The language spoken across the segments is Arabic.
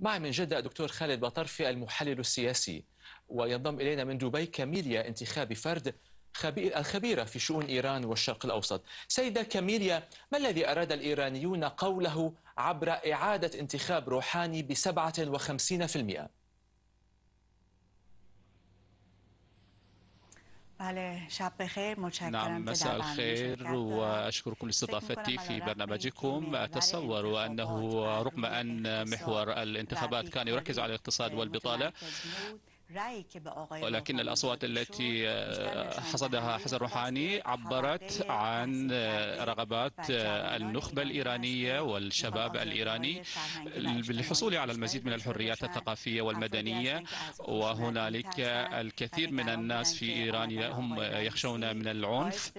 مع من جدة دكتور خالد بطرفي المحلل السياسي وينضم إلينا من دبي كاميليا انتخابي فرد الخبيرة في شؤون إيران والشرق الأوسط سيدة كاميليا ما الذي أراد الإيرانيون قوله عبر إعادة انتخاب روحاني ب 57%؟ نعم مساء الخير وأشكركم لاستضافتي في برنامجكم أتصور أنه رغم أن محور الانتخابات كان يركز على الاقتصاد والبطالة ولكن الأصوات التي حصدها حسن روحاني عبرت عن رغبات النخبة الإيرانية والشباب الإيراني بالحصول على المزيد من الحريات الثقافية والمدنية وهنالك الكثير من الناس في إيران هم يخشون من العنف.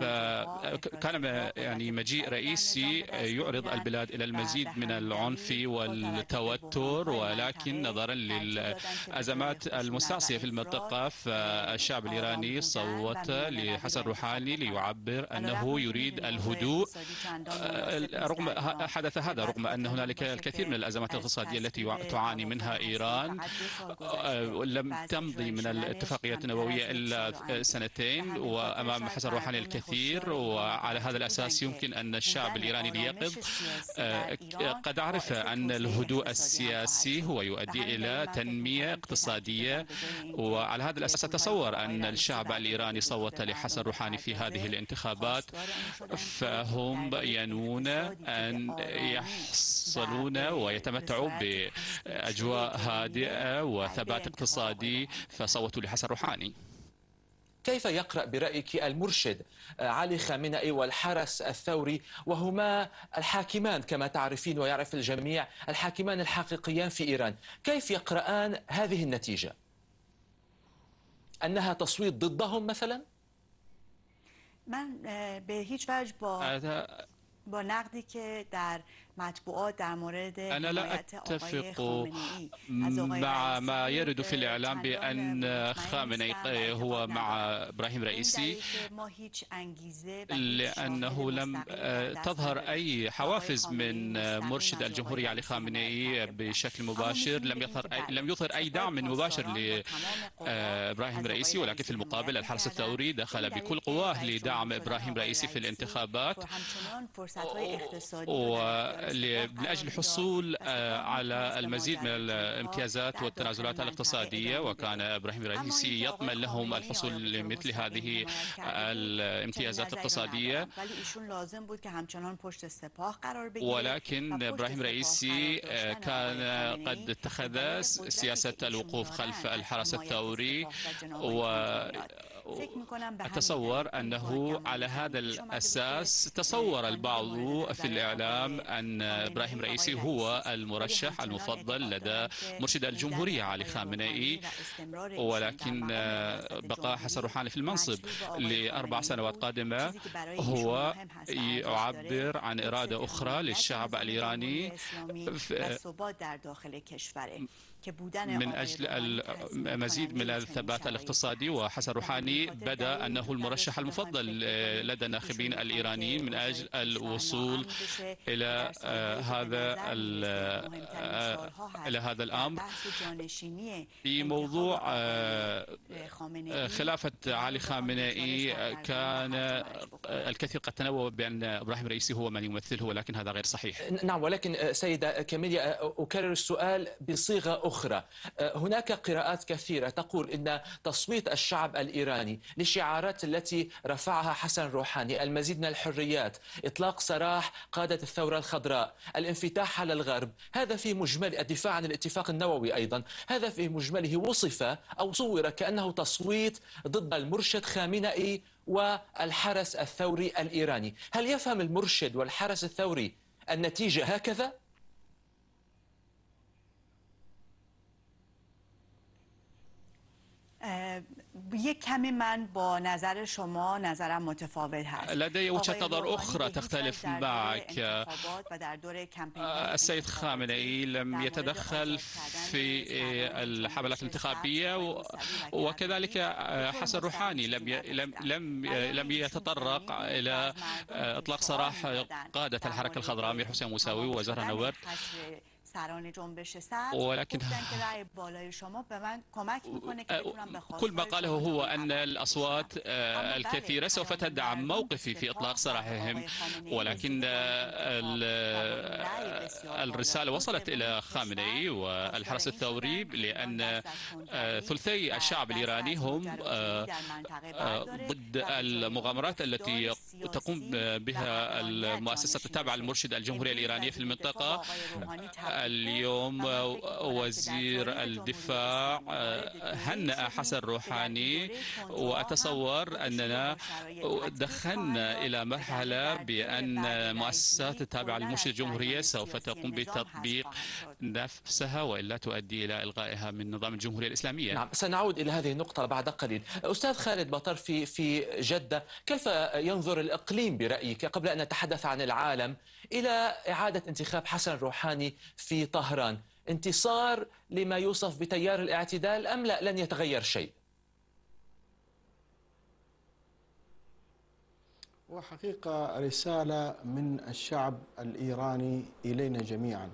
فكان يعني مجيء رئيسي يعرض البلاد إلى المزيد من العنف والتوتر ولكن نظرا للأزمات الأزمات المستعصية في المنطقة فالشعب الإيراني صوت لحسن روحاني ليعبر أنه يريد الهدوء. رغم حدث هذا رغم أن هنالك الكثير من الأزمات الاقتصادية التي تعاني منها إيران لم تمضي من الاتفاقية النووية إلا سنتين وأمام حسن روحاني الكثير وعلى هذا الأساس يمكن أن الشعب الإيراني ليقظ. قد عرف أن الهدوء السياسي هو يؤدي إلى تنمية اقتصادية اقتصادية وعلى هذا الأساس أتصور أن الشعب الإيراني صوت لحسن روحاني في هذه الانتخابات. فهم ينون أن يحصلون ويتمتعوا بأجواء هادئة وثبات اقتصادي. فصوتوا لحسن روحاني. كيف يقرأ برأيك المرشد علي خامنئي والحرس الثوري وهما الحاكمان كما تعرفين ويعرف الجميع الحاكمان الحقيقيان في إيران كيف يقرآن هذه النتيجة؟ أنها تصويت ضدهم مثلا؟ من به هیچ وجه با با نقدی که در مطبوعات در مورد أنا لا أتفق مع ما يرد في الإعلام بأن خامنئي هو مع إبراهيم رئيسي. لأنه لم تظهر أي حوافز من مرشد الجمهورية علي خامنئي بشكل مباشر لم يظهر أي لم يظهر أي دعم مباشر لإبراهيم رئيسي ولكن في المقابل الحرس الثوري دخل بكل قواه لدعم إبراهيم رئيسي في الانتخابات. أجل الحصول على المزيد من الامتيازات والتنازلات الاقتصادية وكان إبراهيم الرئيسي يطمن لهم الحصول لمثل هذه الامتيازات الاقتصادية. ولكن إبراهيم رئيسي كان قد اتخذ سياسة الوقوف خلف الحرس الثوري و أتصور أنه على هذا الأساس تصور البعض في الإعلام أن إبراهيم رئيسي هو المرشح المفضل لدى مرشد الجمهورية علي خامنئي ولكن بقاء حسن روحاني في المنصب لأربع سنوات قادمة. هو يعبر عن إرادة أخرى للشعب الإيراني. من أجل المزيد من الثبات الاقتصادي. وحسن روحاني بدأ أنه المرشح المفضل لدى الناخبين الإيرانيين من أجل الوصول إلى هذا إلى هذا الأمر. في موضوع خلافة علي خامنئي كان الكثير قد تنوه بأن إبراهيم رئيسي هو من يمثله ولكن هذا غير صحيح. نعم ولكن سيدة كاميليا أكرر السؤال بصيغة أخرى. هناك قراءات كثيرة تقول إن تصويت الشعب الإيراني للشعارات التي رفعها حسن روحاني المزيد من الحريات إطلاق سراح قادة الثورة الخضراء الانفتاح على الغرب. هذا في مجمل الدفاع عن الاتفاق النووي أيضا. هذا في مجمله وصف أو صور كأنه تصويت ضد المرشد خامنئي والحرس الثوري الإيراني. هل يفهم المرشد والحرس الثوري النتيجة هكذا؟ یک کمی من با نظر شما نظرم متفاوت هست. لدي وجهة نظر أخرى تختلف معك السيد خامنئي لم يتدخل في الحملات الانتخابية وكذلك حسن روحاني لم لم لم يتطرق إلى إطلاق سراح قادة الحركة الخضراء أمير حسين موساوي وزهرة نورد سران جنبش سبز ولكن که رأی بالای شما به من کمک میکنه که بتونم به كل ما قاله هو أن الأصوات الكثيرة سوف تدعم موقفي في إطلاق سراحهم. ولكن الرسالة وصلت إلى خامنئي والحرس الثوري لأن ثلثي الشعب الإيراني هم ضد المغامرات التي تقوم بها المؤسسات التابعة للمرشد الجمهورية الإيرانية في المنطقة. اليوم وزير الدفاع هنأ حسن روحاني وأتصور أننا دخلنا إلى مرحلة بأن المؤسسات التابعة للمرشد الجمهورية سوف تقوم بتطبيق نفسها وإلا تؤدي إلى إلغائها من نظام الجمهورية الإسلامية. نعم سنعود إلى هذه النقطة بعد قليل. أستاذ خالد بطر في في جدة كيف ينظر الإقليم برأيك قبل أن نتحدث عن العالم إلى إعادة انتخاب حسن روحاني في طهران. انتصار لما يوصف بتيار الاعتدال أم لا؟ لن يتغير شيء. وحقيقة رسالة من الشعب الإيراني إلينا جميعا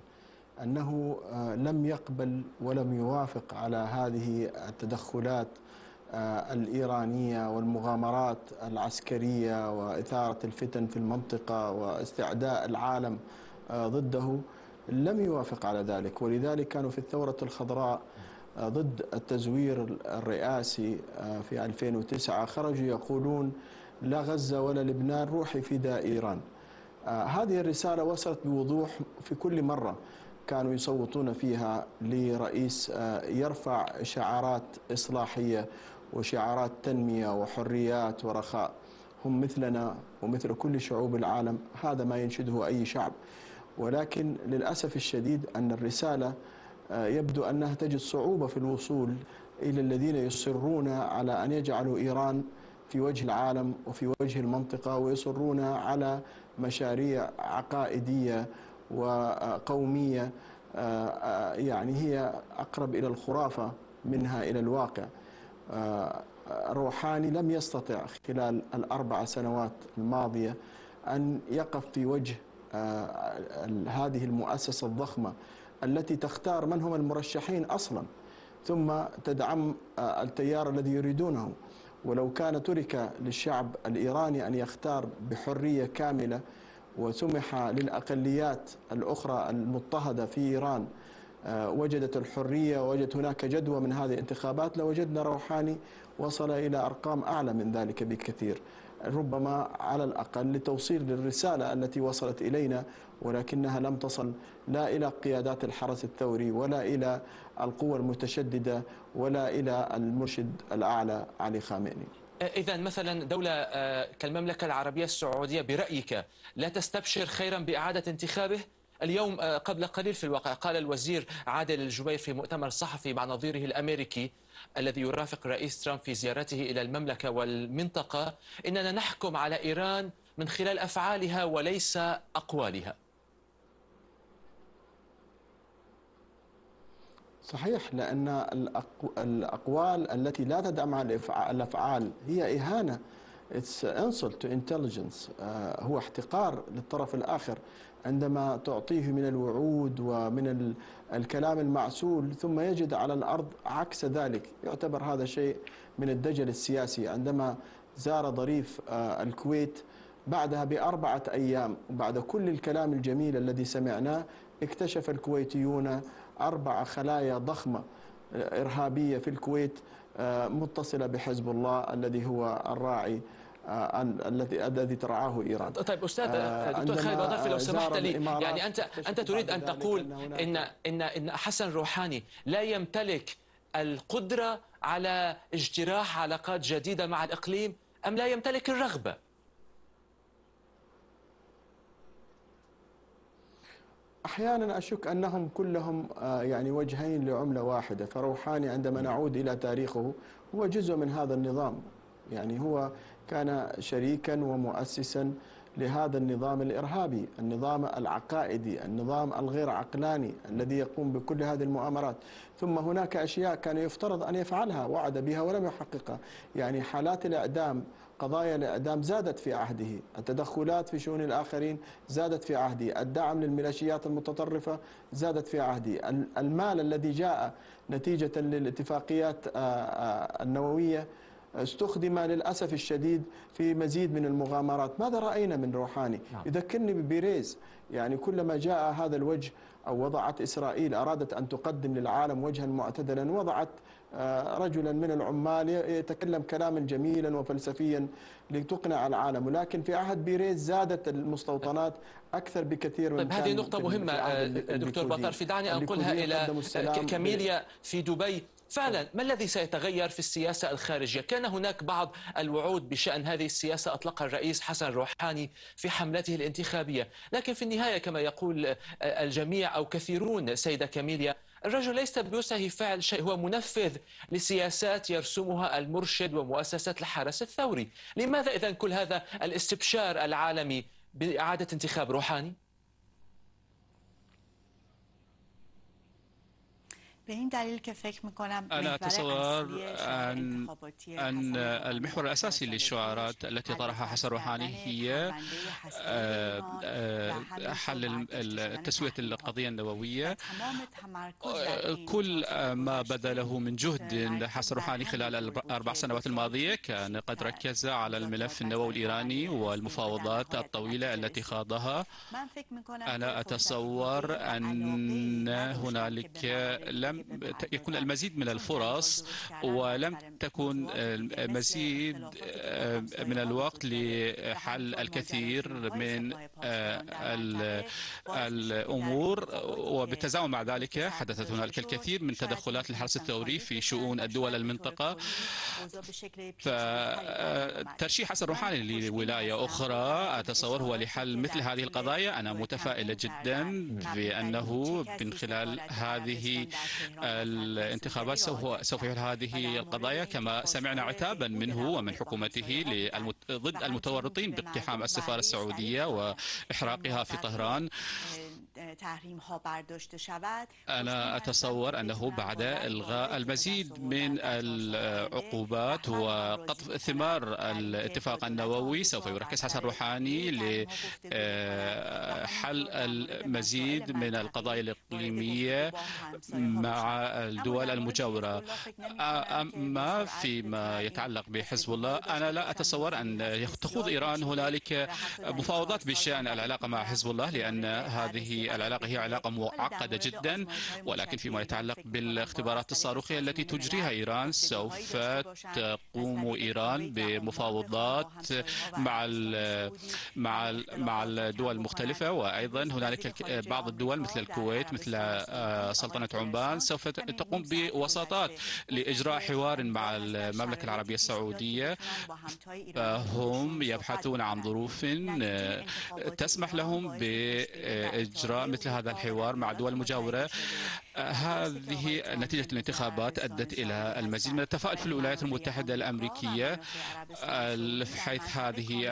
أنه لم يقبل ولم يوافق على هذه التدخلات الإيرانية والمغامرات العسكرية وإثارة الفتن في المنطقة واستعداء العالم ضده. لم يوافق على ذلك ولذلك كانوا في الثورة الخضراء ضد التزوير الرئاسي في 2009 خرجوا يقولون لا غزة ولا لبنان روحي فداء إيران. هذه الرسالة وصلت بوضوح في كل مرة كانوا يصوتون فيها لرئيس يرفع شعارات إصلاحية وشعارات تنمية وحريات ورخاء. هم مثلنا ومثل كل شعوب العالم هذا ما ينشده أي شعب. ولكن للأسف الشديد أن الرسالة يبدو أنها تجد صعوبة في الوصول إلى الذين يصرون على أن يجعلوا إيران في وجه العالم وفي وجه المنطقة ويصرون على مشاريع عقائدية وقومية يعني هي أقرب إلى الخرافة منها إلى الواقع. روحاني لم يستطع خلال الأربع سنوات الماضية أن يقف في وجه هذه المؤسسة الضخمة التي تختار من هم المرشحين أصلا. ثم تدعم التيار الذي يريدونه. ولو كان ترك للشعب الإيراني أن يختار بحرية كاملة وسمح للأقليات الأخرى المضطهدة في إيران وجدت الحرية وجدت هناك جدوى من هذه الانتخابات لوجدنا روحاني وصل إلى أرقام أعلى من ذلك بكثير. ربما على الأقل لتوصيل للرسالة التي وصلت إلينا ولكنها لم تصل لا إلى قيادات الحرس الثوري ولا إلى القوى المتشددة ولا إلى المرشد الأعلى علي خامنئي إذا مثلا دولة كالمملكة العربية السعودية برأيك لا تستبشر خيرا بإعادة انتخابه؟ اليوم قبل قليل في الواقع قال الوزير عادل الجبير في مؤتمر صحفي مع نظيره الأمريكي الذي يرافق رئيس ترامب في زيارته إلى المملكة والمنطقة إننا نحكم على إيران من خلال أفعالها وليس أقوالها. صحيح لأن الأقوال التي لا تدعمها الأفعال هي إهانة. It's insult to intelligence. هو احتقار للطرف الآخر. عندما تعطيه من الوعود ومن الكلام المعسول ثم يجد على الأرض عكس ذلك. يعتبر هذا شيء من الدجل السياسي. عندما زار ضريف الكويت بعدها بأربعة أيام وبعد كل الكلام الجميل الذي سمعناه اكتشف الكويتيون أربع خلايا ضخمة إرهابية في الكويت متصلة بحزب الله الذي هو الراعي. الذي الذي ترعاه إيران. طيب أستاذ دكتور خالد وظيفي لو سمحت لي. يعني انت أنت تريد أن تقول أن ان ان حسن روحاني لا يمتلك القدرة على اجتراح علاقات جديدة مع الإقليم أم لا يمتلك الرغبة؟ أحيانا أشك أنهم كلهم يعني وجهين لعملة واحدة فروحاني عندما نعود إلى تاريخه هو جزء من هذا النظام. يعني هو كان شريكا ومؤسسا لهذا النظام الإرهابي النظام العقائدي النظام الغير عقلاني الذي يقوم بكل هذه المؤامرات. ثم هناك أشياء كان يفترض أن يفعلها وعد بها ولم يحققها. يعني حالات الإعدام قضايا الإعدام زادت في عهده التدخلات في شؤون الآخرين زادت في عهده الدعم للميليشيات المتطرفة زادت في عهده. المال الذي جاء نتيجة للاتفاقيات النووية استخدم للأسف الشديد في مزيد من المغامرات. ماذا رأينا من روحاني؟ نعم. يذكرني ببيريز. يعني كلما جاء هذا الوجه أو وضعت إسرائيل أرادت أن تقدم للعالم وجها معتدلا وضعت آه، رجلا من العمال يتكلم كلاما جميلا وفلسفيا لتقنع العالم. ولكن في عهد بيريز زادت المستوطنات أكثر بكثير من طيب هذه نقطة مهمة دكتور بطرفي دعني أنقلها إلى كاميليا في دبي. فعلا ما الذي سيتغير في السياسة الخارجية؟ كان هناك بعض الوعود بشأن هذه السياسة أطلقها الرئيس حسن روحاني في حملته الانتخابية. لكن في النهاية كما يقول الجميع أو كثيرون سيدة كاميليا الرجل ليس بوسعه فعل شيء هو منفذ لسياسات يرسمها المرشد ومؤسسات الحرس الثوري. لماذا إذا كل هذا الاستبشار العالمي بإعادة انتخاب روحاني؟ به این دلیل که فکر میکنم أنا أتصور أن, أن المحور الأساسي للشعارات التي طرحها حسن روحاني هي حل التسوية القضية النووية. كل ما بذله من جهد حسن روحاني خلال الأربع سنوات الماضية كان قد ركز على الملف النووي الإيراني والمفاوضات الطويلة التي خاضها. أنا أتصور أن هنالك لم يكن المزيد من الفرص ولم تكن المزيد من الوقت لحل الكثير من الأمور وبالتزامن مع ذلك حدثت هنالك الكثير من تدخلات الحرس الثوري في شؤون الدول المنطقة. فترشيح حسن روحاني لولاية أخرى أتصور هو لحل مثل هذه القضايا. أنا متفائلة جدا بأنه من خلال هذه الانتخابات سوف سوف يفعل هذه القضايا كما سمعنا عتابا منه ومن حكومته ضد المتورطين باقتحام السفارة السعودية وإحراقها في طهران. تحریم ها برداشته شود. أنا أتصور أنه بعد إلغاء المزيد من العقوبات وقطف ثمار الاتفاق النووي سوف يركز حسن روحاني لحل المزيد من القضايا الإقليمية مع الدول المجاورة. أما فيما يتعلق بحزب الله. أنا لا أتصور أن تخوض إيران هنالك مفاوضات بشأن العلاقة مع حزب الله لأن هذه العلاقة هي علاقة معقدة جدا ولكن فيما يتعلق بالاختبارات الصاروخية التي تجريها إيران سوف تقوم إيران بمفاوضات مع مع مع الدول المختلفة وأيضا هنالك بعض الدول مثل الكويت مثل آه، سلطنة عمان سوف تقوم بوساطات لإجراء حوار مع المملكة العربية السعودية. هم يبحثون عن ظروف آه، تسمح لهم بإجراء مثل هذا الحوار مع دول مجاورة. هذه نتيجة الانتخابات أدت إلى المزيد من التفاؤل في الولايات المتحدة الأمريكية حيث هذه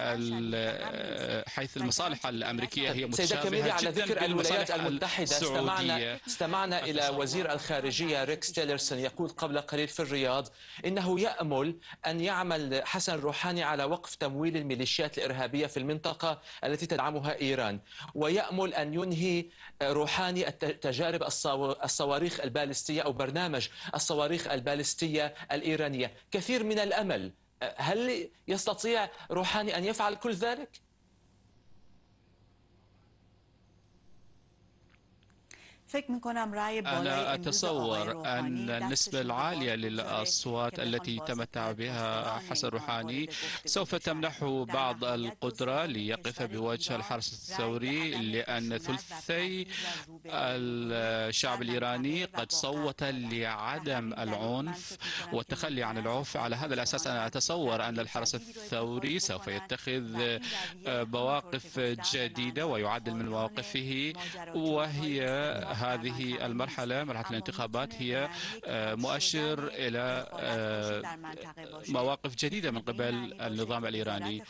حيث المصالح الأمريكية هي متشابهة على ذكر الولايات المتحدة استمعنا, استمعنا إلى وزير الخارجية ريكس تيلرسون يقول قبل قليل في الرياض إنه يأمل أن يعمل حسن روحاني على وقف تمويل الميليشيات الإرهابية في المنطقة التي تدعمها إيران ويأمل أن ينهي روحاني تجارب الصواريخ البالستية أو برنامج الصواريخ البالستية الإيرانية كثير من الأمل هل يستطيع روحاني أن يفعل كل ذلك؟ فکر میکنم رأی أنا أتصور أن النسبة العالية للأصوات التي تمتع بها حسن روحاني سوف تمنحه بعض القدرة ليقف بوجه الحرس الثوري لأن ثلثي الشعب الإيراني قد صوت لعدم العنف والتخلي عن العنف على هذا الأساس أنا أتصور أن الحرس الثوري سوف يتخذ مواقف جديدة ويعدل من مواقفه وهي هذه المرحلة مرحلة الانتخابات هي مؤشر إلى مواقف جديدة من قبل النظام الإيراني.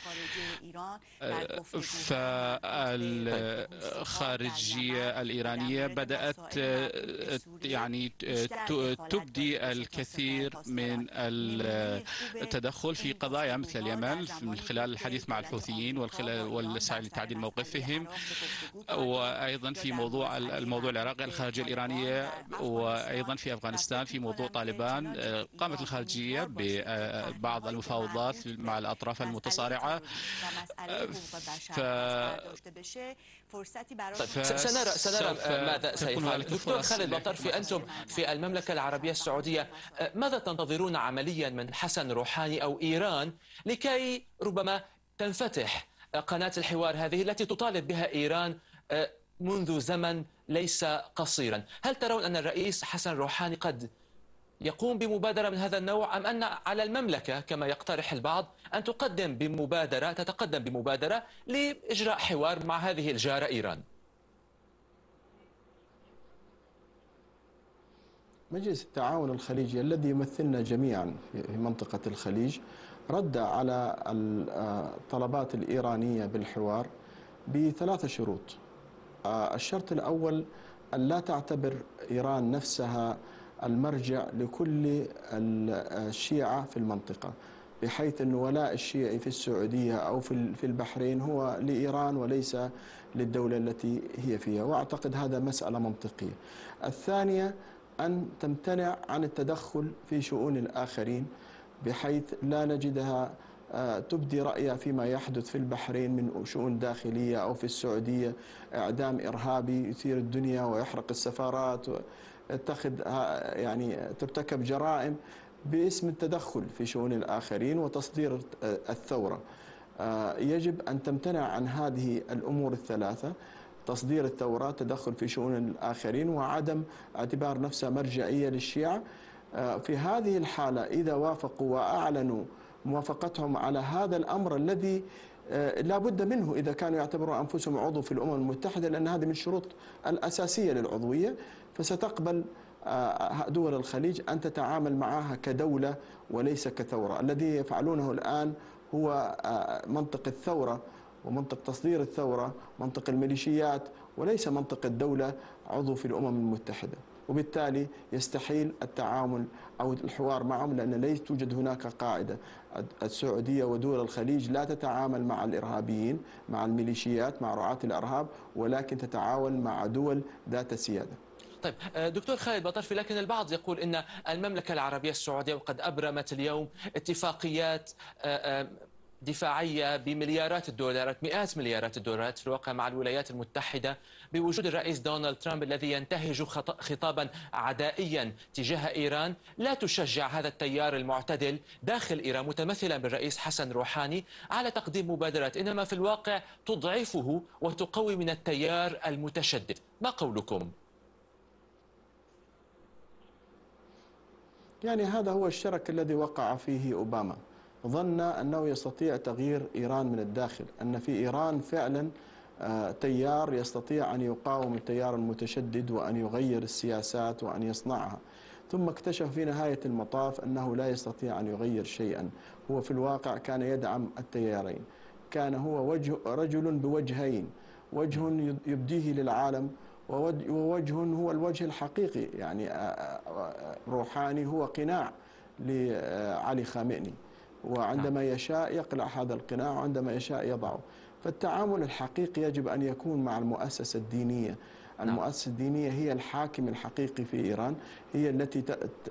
فالخارجية الإيرانية بدأت يعني تبدي الكثير من التدخل في قضايا مثل اليمن من خلال الحديث مع الحوثيين والسعي لتعديل موقفهم وأيضا في موضوع الموضوع العراقي. الخارجية الإيرانية وأيضا في أفغانستان في موضوع طالبان قامت الخارجية ببعض المفاوضات مع الأطراف المتصارعة. ف... طيب سنرى سنرى ماذا سيفعل؟ دكتور خالد بطرفي أنتم في المملكة العربية السعودية ماذا تنتظرون عمليا من حسن روحاني أو إيران لكي ربما تنفتح قناة الحوار هذه التي تطالب بها إيران منذ زمن ليس قصيرا. هل ترون أن الرئيس حسن روحاني قد يقوم بمبادرة من هذا النوع؟ أم أن على المملكة كما يقترح البعض أن تقدم بمبادرة تتقدم بمبادرة لإجراء حوار مع هذه الجارة إيران؟ مجلس التعاون الخليجي الذي يمثلنا جميعا في منطقة الخليج رد على الطلبات الإيرانية بالحوار بثلاثة شروط. الشرط الأول أن لا تعتبر إيران نفسها المرجع لكل الشيعة في المنطقة بحيث أن ولاء الشيعي في السعودية أو في البحرين هو لإيران وليس للدولة التي هي فيها وأعتقد هذا مسألة منطقية. الثانية أن تمتنع عن التدخل في شؤون الآخرين بحيث لا نجدها آه، تبدي رأيها فيما يحدث في البحرين من شؤون داخلية أو في السعودية. إعدام إرهابي يثير الدنيا ويحرق السفارات تتخذ يعني ترتكب جرائم باسم التدخل في شؤون الآخرين وتصدير الثورة. آه، يجب أن تمتنع عن هذه الأمور الثلاثة تصدير الثورة تدخل في شؤون الآخرين وعدم اعتبار نفسها مرجعية للشيعة. آه، في هذه الحالة إذا وافقوا وأعلنوا موافقتهم على هذا الأمر الذي آه، لا بد منه إذا كانوا يعتبرون أنفسهم عضو في الأمم المتحدة لأن هذه من الشروط الأساسية للعضوية. فستقبل آه، دول الخليج أن تتعامل معها كدولة وليس كثورة. الذي يفعلونه الآن هو آه، منطق الثورة ومنطق تصدير الثورة منطق الميليشيات وليس منطق الدولة عضو في الأمم المتحدة. وبالتالي يستحيل التعامل أو الحوار معهم لأن ليس توجد هناك قاعدة. السعودية ودول الخليج لا تتعامل مع الإرهابيين مع الميليشيات مع رعاة الإرهاب ولكن تتعاون مع دول ذات سيادة. طيب آه، دكتور خالد بطرفي لكن البعض يقول إن المملكة العربية السعودية وقد أبرمت اليوم اتفاقيات آه، آه، دفاعية بمليارات الدولارات مئات مليارات الدولارات في الواقع مع الولايات المتحدة بوجود الرئيس دونالد ترامب الذي ينتهج خطابا عدائيا تجاه إيران. لا تشجع هذا التيار المعتدل داخل إيران متمثلا بالرئيس حسن روحاني على تقديم مبادرات. إنما في الواقع تضعفه وتقوي من التيار المتشدد. ما قولكم؟ يعني هذا هو الشرك الذي وقع فيه أوباما. ظن أنه يستطيع تغيير إيران من الداخل أن في إيران فعلا آه، تيار يستطيع أن يقاوم التيار المتشدد وأن يغير السياسات وأن يصنعها. ثم اكتشف في نهاية المطاف أنه لا يستطيع أن يغير شيئا. هو في الواقع كان يدعم التيارين. كان هو وجه رجل بوجهين وجه يبديه للعالم ووجه هو الوجه الحقيقي يعني آه، آه، روحاني هو قناع لعلي خامئني. وعندما نعم. يشاء يقلع هذا القناع وعندما يشاء يضعه فالتعامل الحقيقي يجب أن يكون مع المؤسسة الدينية نعم. المؤسسة الدينية هي الحاكم الحقيقي في إيران هي التي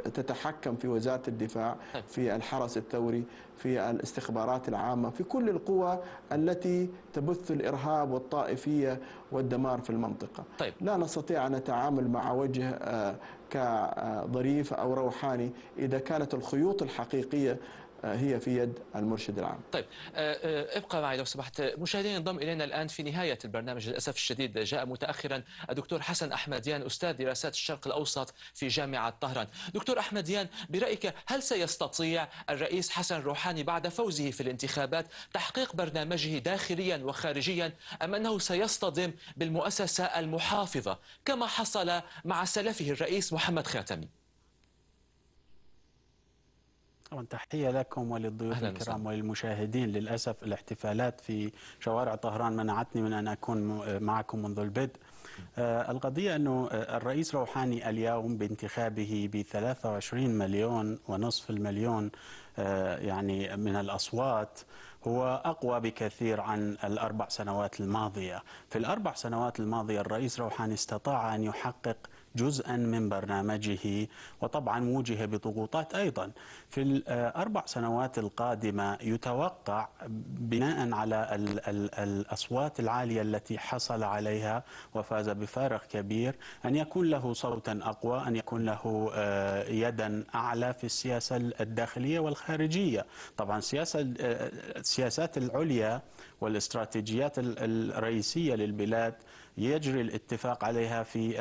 تتحكم في وزارة الدفاع طيب. في الحرس الثوري في الاستخبارات العامة في كل القوى التي تبث الإرهاب والطائفية والدمار في المنطقة طيب. لا نستطيع أن نتعامل مع وجه آه، كظريف أو روحاني إذا كانت الخيوط الحقيقية هي في يد المرشد العام. طيب ابقى معي لو سمحت. مشاهدين انضم إلينا الآن في نهاية البرنامج. للأسف الشديد جاء متاخرا. الدكتور حسن أحمديان أستاذ دراسات الشرق الأوسط في جامعة طهران. دكتور أحمديان برأيك هل سيستطيع الرئيس حسن روحاني بعد فوزه في الانتخابات تحقيق برنامجه داخليا وخارجيا أم أنه سيصطدم بالمؤسسة المحافظة كما حصل مع سلفه الرئيس محمد خاتمي؟ طبعا تحية لكم وللضيوف الكرام وللمشاهدين للأسف الاحتفالات في شوارع طهران منعتني من أن أكون معكم منذ البدء. آه القضية أنه الرئيس روحاني اليوم بانتخابه ب 23 مليون ونصف المليون آه يعني من الأصوات هو أقوى بكثير عن الأربع سنوات الماضية. في الأربع سنوات الماضية الرئيس روحاني استطاع أن يحقق جزءا من برنامجه وطبعا وجه بضغوطات أيضا. في الاربع سنوات القادمة يتوقع بناء على الأصوات العالية التي حصل عليها وفاز بفارق كبير أن يكون له صوتا أقوى أن يكون له يدا أعلى في السياسة الداخلية والخارجية. طبعا السياسة السياسات العليا والاستراتيجيات الرئيسية للبلاد يجري الاتفاق عليها في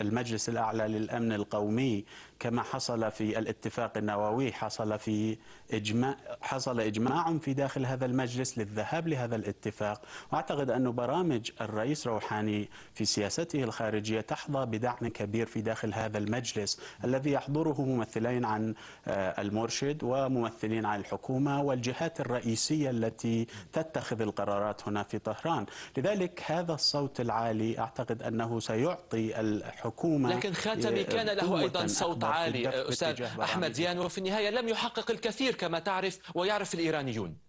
المجلس الأعلى للأمن القومي. كما حصل في الاتفاق النووي حصل في إجماع حصل إجماع في داخل هذا المجلس للذهاب لهذا الاتفاق. وأعتقد أن برامج الرئيس روحاني في سياسته الخارجية تحظى بدعم كبير في داخل هذا المجلس الذي يحضره ممثلين عن المرشد وممثلين عن الحكومة والجهات الرئيسية التي تتخذ القرارات هنا في طهران. لذلك هذا الصوت العالي أعتقد أنه سيعطي الحكومة لكن خاتمي كان له أيضا صوت عالي أستاذ أحمد ديان وفي النهاية لم يحقق الكثير كما تعرف ويعرف الإيرانيون.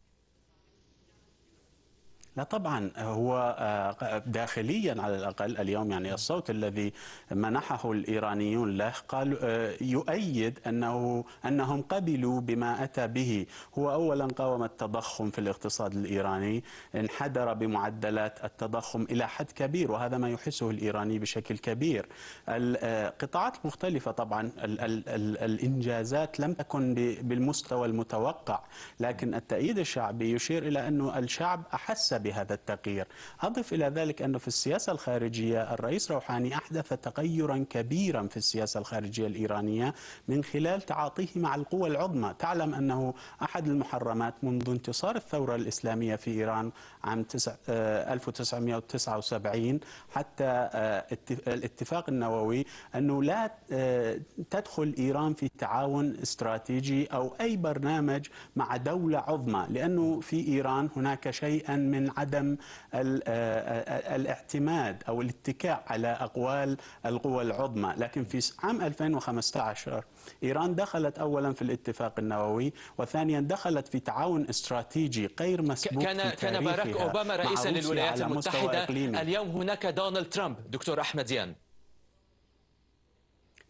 لا طبعا هو داخليا على الأقل اليوم يعني الصوت الذي منحه الإيرانيون له قال يؤيد أنه أنهم قبلوا بما أتى به. هو اولا قاوم التضخم في الاقتصاد الإيراني انحدر بمعدلات التضخم إلى حد كبير وهذا ما يحسه الإيراني بشكل كبير. القطاعات المختلفه طبعا ال ال الإنجازات لم تكن بالمستوى المتوقع لكن التأييد الشعبي يشير إلى انه الشعب أحس بهذا التغيير. أضف إلى ذلك أنه في السياسة الخارجية الرئيس روحاني أحدث تغيرا كبيرا في السياسة الخارجية الإيرانية من خلال تعاطيه مع القوى العظمى. تعلم أنه أحد المحرمات منذ انتصار الثورة الإسلامية في إيران عام 1979 حتى الاتفاق النووي أنه لا تدخل إيران في تعاون استراتيجي أو أي برنامج مع دولة عظمى لأنه في إيران هناك شيئا من عدم الاعتماد أو الاتكاء على أقوال القوى العظمى، لكن في عام 2015 إيران دخلت اولا في الاتفاق النووي وثانيا دخلت في تعاون استراتيجي غير مسبوق كان في كان باراك أوباما رئيسا للولايات المتحدة. اليوم هناك دونالد ترامب دكتور احمديان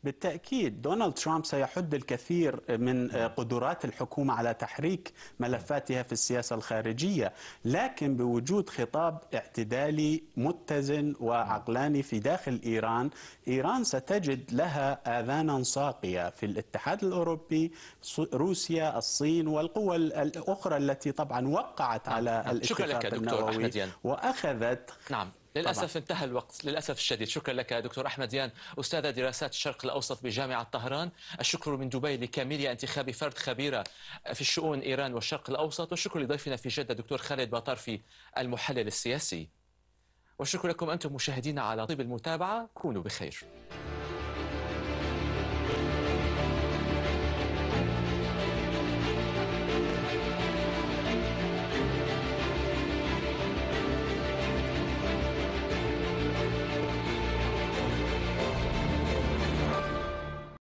بالتأكيد دونالد ترامب سيحد الكثير من قدرات الحكومة على تحريك ملفاتها في السياسة الخارجية لكن بوجود خطاب اعتدالي متزن وعقلاني في داخل إيران إيران ستجد لها آذانا صاقية في الاتحاد الأوروبي روسيا الصين والقوى الأخرى التي طبعا وقعت على الاتفاق النووي وأخذت نعم. للأسف طبعا. انتهى الوقت. للأسف الشديد. شكرا لك دكتور أحمد يان أستاذ دراسات الشرق الأوسط بجامعة طهران. الشكر من دبي لكاميليا انتخاب فرد خبيرة في الشؤون إيران والشرق الأوسط. والشكر لضيفنا في جدة دكتور خالد باطرفي المحلل السياسي. والشكر لكم أنتم مشاهدينا على طيب المتابعة. كونوا بخير.